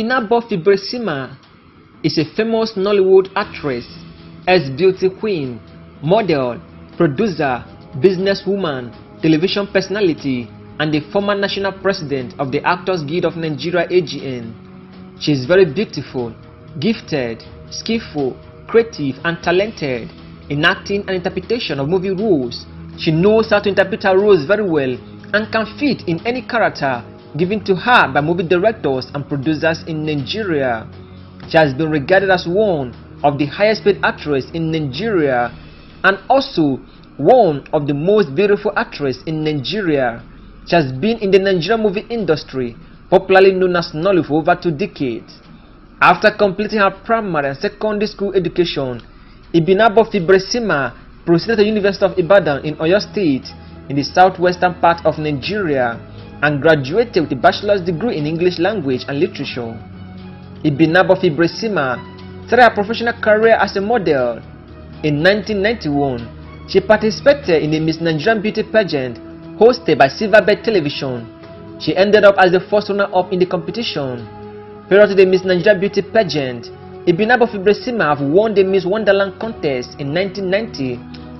Ibinabo Fiberesima is a famous Nollywood actress, ex-beauty queen, model, producer, businesswoman, television personality, and the former national president of the Actors Guild of Nigeria AGN. She is very beautiful, gifted, skillful, creative, and talented in acting and interpretation of movie roles. She knows how to interpret her roles very well and can fit in any character given to her by movie directors and producers in Nigeria. She has been regarded as one of the highest paid actresses in Nigeria and also one of the most beautiful actresses in Nigeria. She has been in the Nigerian movie industry, popularly known as Nollywood, for over two decades. After completing her primary and secondary school education, Ibinabo Fiberesima proceeded to University of Ibadan in Oyo State in the southwestern part of Nigeria and graduated with a bachelor's degree in English language and literature. Ibinabo Fiberesima started her professional career as a model. In 1991, she participated in the Miss Nigerian Beauty pageant hosted by Silverbird Television. She ended up as the first runner-up in the competition. Prior to the Miss Nigeria Beauty pageant, Ibinabo Fiberesima have won the Miss Wonderland contest in 1990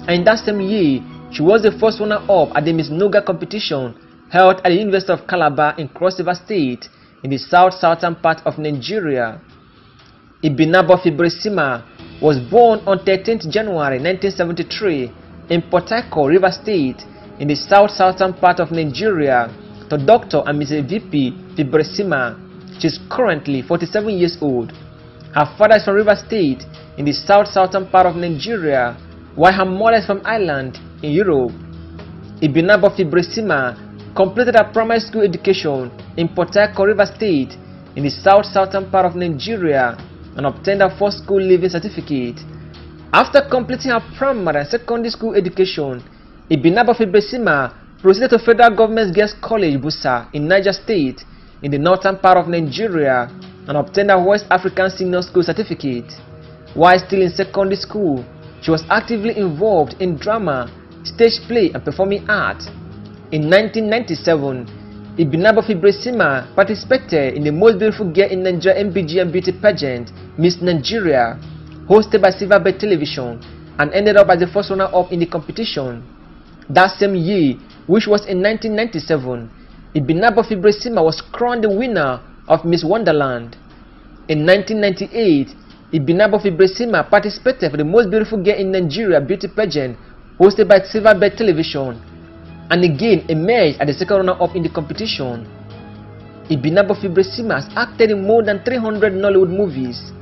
and in that same year, she was the first runner-up at the Miss Noga competition held at the University of Calabar in Cross River State in the south-southern part of Nigeria. Ibinabo Fiberesima was born on 13th January 1973 in Port River State in the south-southern part of Nigeria to Dr. and Mrs. VP Fiberesima. She is currently 47 years old. Her father is from River State in the south-southern part of Nigeria, while her mother is from Ireland in Europe. Ibinabo Fiberesima completed her primary school education in Port Harcourt, River State in the south-southern part of Nigeria and obtained her first school leaving certificate. After completing her primary and secondary school education, Ibinabo Fiberesima proceeded to Federal Government Girls College Busa in Niger State in the northern part of Nigeria and obtained her West African Senior School certificate. While still in secondary school, she was actively involved in drama, stage play and performing arts. In 1997, Ibinabo Fiberesima participated in the Most Beautiful Girl in Nigeria MBGN beauty pageant, Miss Nigeria, hosted by Silverbird Television, and ended up as the first runner-up in the competition. That same year, which was in 1997, Ibinabo Fiberesima was crowned the winner of Miss Wonderland. In 1998, Ibinabo Fiberesima participated for the Most Beautiful Girl in Nigeria beauty pageant hosted by Silverbird Television and again emerged as the second runner-up in the competition. Ibinabo Fiberesima has acted in more than 300 Nollywood movies.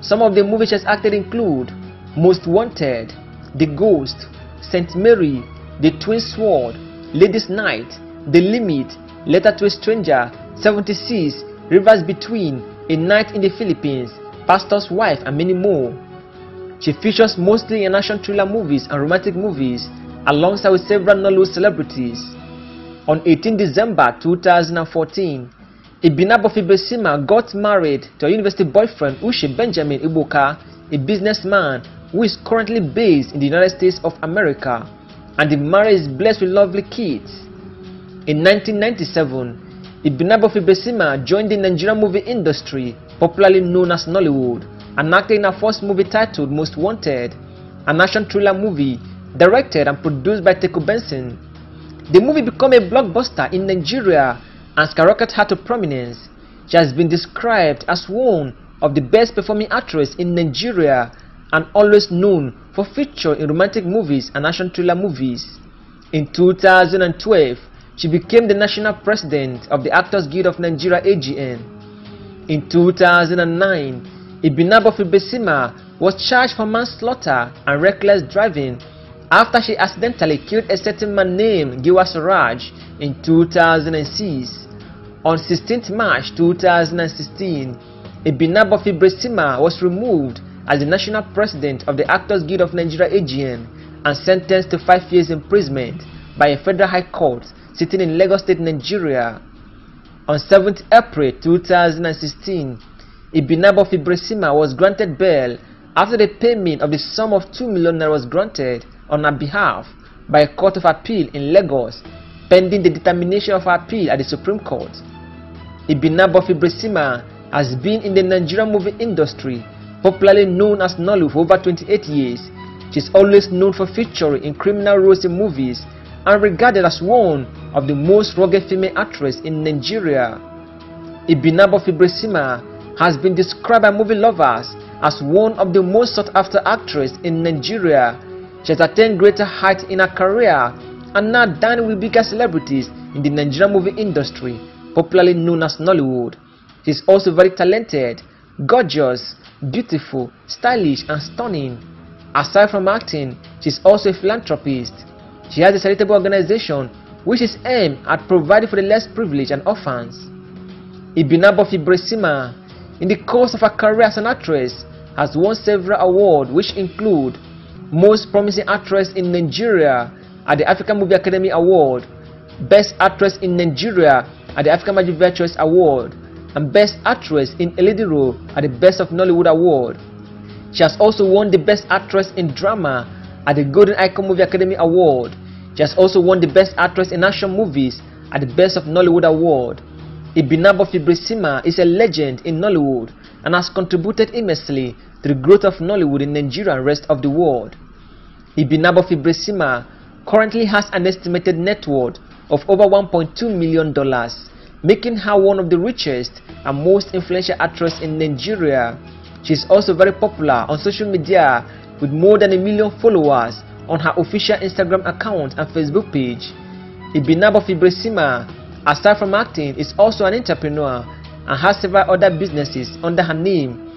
Some of the movies she has acted include Most Wanted, The Ghost, St. Mary, The Twin Sword, Ladies' Night, The Limit, Letter to a Stranger, 76, Rivers Between, A Night in the Philippines, Pastor's Wife, and many more. She features mostly in action thriller movies and romantic movies alongside with several Nollywood celebrities. On 18 December 2014, Ibinabo Fiberesima got married to a university boyfriend Uche Benjamin Iboka, a businessman who is currently based in the United States of America, and the marriage is blessed with lovely kids. In 1997, Ibinabo Fiberesima joined the Nigerian movie industry, popularly known as Nollywood, and acted in her first movie titled Most Wanted, an action thriller movie directed and produced by Teco Benson. The movie became a blockbuster in Nigeria and skyrocketed her to prominence. She has been described as one of the best performing actresses in Nigeria and always known for featuring in romantic movies and action thriller movies. In 2012, she became the national president of the Actors Guild of Nigeria AGN. In 2009, Ibinabo Fiberesima was charged for manslaughter and reckless driving after she accidentally killed a certain man named Giwa Siraj in 2006. On 16th March 2016, Ibinabo Fiberesima was removed as the national president of the Actors Guild of Nigeria AGN and sentenced to 5 years imprisonment by a federal high court sitting in Lagos State, Nigeria. On 7th April 2016, Ibinabo Fiberesima was granted bail after the payment of the sum of 2 million naira was granted on her behalf by a court of appeal in Lagos pending the determination of her appeal at the Supreme Court. Ibinabo Fiberesima has been in the Nigerian movie industry, popularly known as Nollywood for over 28 years. She is always known for featuring in criminal roles in movies and regarded as one of the most rugged female actresses in Nigeria. Ibinabo Fiberesima has been described by movie lovers as one of the most sought-after actresses in Nigeria. She has attained greater heights in her career and now dining with bigger celebrities in the Nigerian movie industry, popularly known as Nollywood. She is also very talented, gorgeous, beautiful, stylish and stunning. Aside from acting, she is also a philanthropist. She has a charitable organization which is aimed at providing for the less privileged and orphans. Ibinabo Fiberesima, in the course of her career as an actress, has won several awards which include Most Promising Actress in Nigeria at the African Movie Academy Award, Best Actress in Nigeria at the African Magic Virtuous Award, and Best Actress in a Leading Role at the Best of Nollywood Award. She has also won the Best Actress in Drama at the Golden Icon Movie Academy Award. She has also won the Best Actress in Action Movies at the Best of Nollywood Award. Ibinabo Fiberesima is a legend in Nollywood and has contributed immensely the growth of Nollywood in Nigeria and rest of the world. Ibinabo Fiberesima currently has an estimated net worth of over $1.2 million, making her one of the richest and most influential actresses in Nigeria. She is also very popular on social media with more than a million followers on her official Instagram account and Facebook page. Ibinabo Fiberesima, aside from acting, is also an entrepreneur and has several other businesses under her name.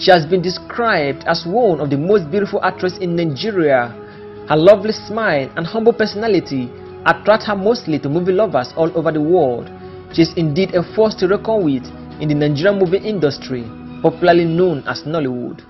She has been described as one of the most beautiful actresses in Nigeria. Her lovely smile and humble personality attract her mostly to movie lovers all over the world. She is indeed a force to reckon with in the Nigerian movie industry, popularly known as Nollywood.